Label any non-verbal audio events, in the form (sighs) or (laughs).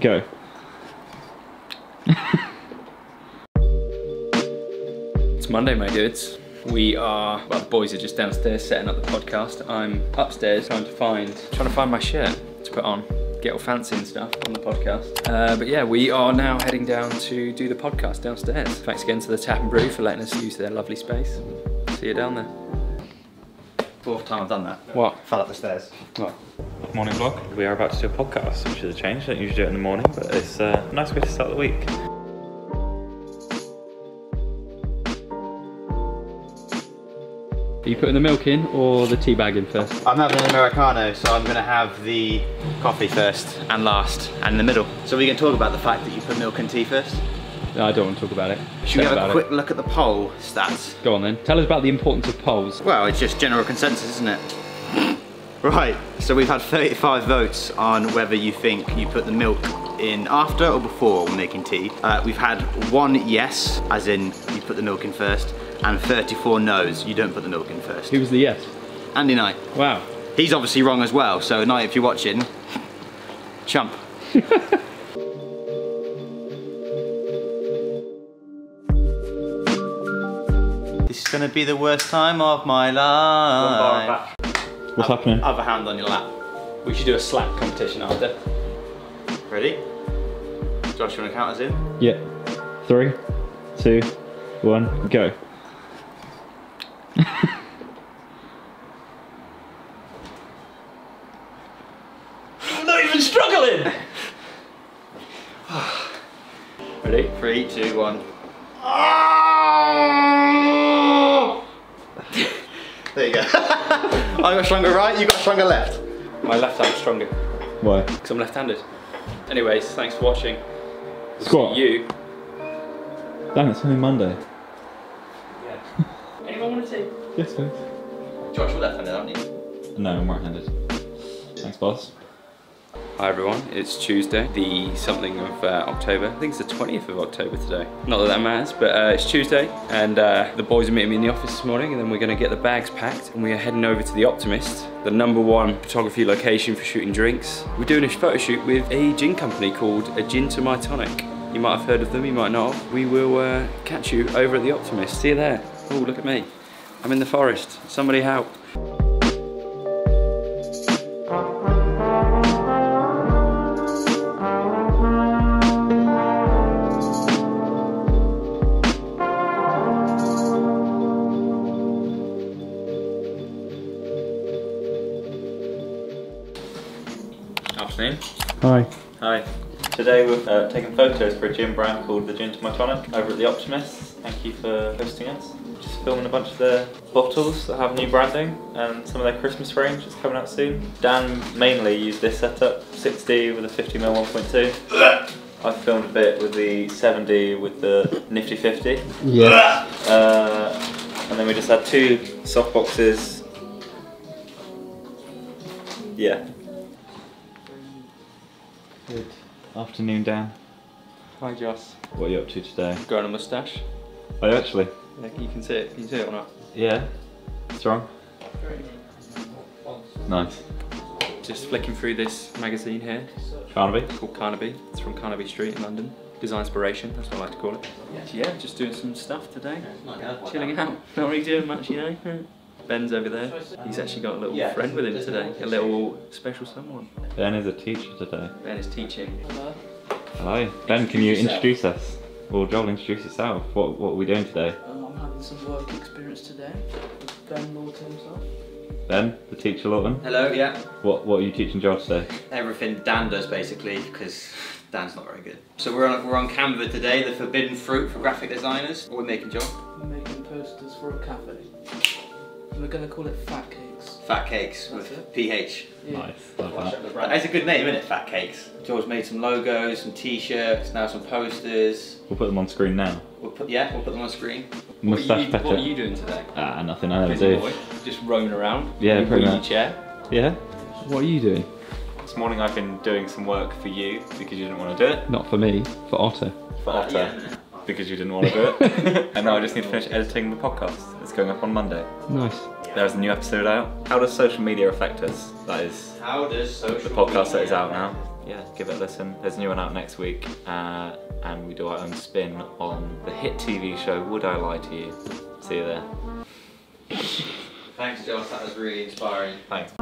Go. It's Monday, my dudes. We are, well, the boys are just downstairs setting up the podcast. I'm upstairs trying to find, trying to find my shirt to put on, get all fancy and stuff on the podcast. Uh, but yeah, we are now heading down to do the podcast downstairs. Thanks again to the Tap and Brew for letting us use their lovely space. See you down there. Fourth time I've done that. What? Fell up the stairs. What? Morning vlog. We are about to do a podcast, which is a change. Don't usually do it in the morning, but it's uh, a nice way to start the week. Are you putting the milk in or the tea bag in first? I'm having an Americano, so I'm gonna have the coffee first and last and in the middle. So we can talk about the fact that you put milk and tea first. I don't want to talk about it. Should we have a it. quick look at the poll stats? Go on then. Tell us about the importance of polls. Well, it's just general consensus, isn't it? Right, so we've had 35 votes on whether you think you put the milk in after or before when making tea. Uh, we've had one yes, as in you put the milk in first, and 34 no's, you don't put the milk in first. Who was the yes? Andy Knight. Wow. He's obviously wrong as well, so Knight, if you're watching, chump. (laughs) this is gonna be the worst time of my life. What's happening? Have a hand on your lap. We should do a slap competition after. Ready? Joss, you wanna count us in? Yeah. Three, two, one, go. I'm (laughs) not even struggling! (sighs) Ready? Three, two, one. there you go. I got stronger right, you got stronger left. My left arm's stronger, Why? because I'm left-handed. Anyways, thanks for watching. Squat. You. Damn, it's only Monday. Anyone want to see? Yes, please. Joss, you're left-handed, aren't you? No, I'm right-handed. Thanks, boss. Hi everyone, it's Tuesday, the something of uh, October. I think it's the 20th of October today. Not that that matters, but uh, it's Tuesday and uh, the boys are meeting me in the office this morning and then we're going to get the bags packed and we are heading over to the Optimist, the number one photography location for shooting drinks. We're doing a photo shoot with a gin company called A Gin to My Tonic. You might have heard of them, you might not. We will uh, catch you over at the Optimist. See you there. Oh, look at me. I'm in the forest. Somebody help. Afternoon. Hi. Hi. Today we're uh, taking photos for a gin brand called the Gin to My Tonic over at the Optimist. Thank you for hosting us. Just filming a bunch of their bottles that have new branding and some of their Christmas range that's coming out soon. Dan mainly used this setup, 6D with a 50mm 1.2. I filmed a bit with the 7D with the Nifty 50. Yeah. Uh, and then we just had two soft boxes. Yeah. Good afternoon, Dan. Hi Joss. What are you up to today? Growing a moustache. Oh, actually? Yeah, you can see it. Can you see it or not? Yeah. Strong. Nice. Just flicking through this magazine here Carnaby. It's called Carnaby. It's from Carnaby Street in London. Design Inspiration, that's what I like to call it. Yeah, just doing some stuff today. Chilling out. Not really doing much, you know. Ben's over there. He's actually got a little friend with him today. A little special someone. Ben is a teacher today. Ben is teaching. Hello. Hi. Ben, can you introduce us? Well, Joel, introduce yourself. What, what are we doing today? Um, I'm having some work experience today with Ben Lawton himself. Ben, the teacher Lawton. Hello, yeah. What, what are you teaching Joel today? Everything Dan does basically, because Dan's not very good. So we're on, we're on Canva today, the forbidden fruit for graphic designers. What are we making, John? I'm making posters for a cafe. And we're going to call it Fat Cakes. Fat cakes with That's it. PH. Yeah. Nice. Love that. That's a good name, isn't it? Fat cakes. George made some logos, some t-shirts, now some posters. We'll put them on screen now. We'll put yeah, we'll put them on screen. What are, Moustache you, what are you doing today? Ah, nothing. I never do. boy. Just roaming around. Yeah, in pretty much. chair. Yeah. What are you doing? This morning I've been doing some work for you because you didn't want to do it. Not for me. For Ottr. For Ottr because you didn't want to do it. (laughs) and now I just need to finish editing the podcast. It's going up on Monday. Nice. There's a new episode out. How does social media affect us? That is How does social the podcast that is out now yeah, give it a listen. There's a new one out next week, uh, and we do our own spin on the hit TV show Would I Lie to You? See you there. Thanks, Joss. That was really inspiring. Thanks.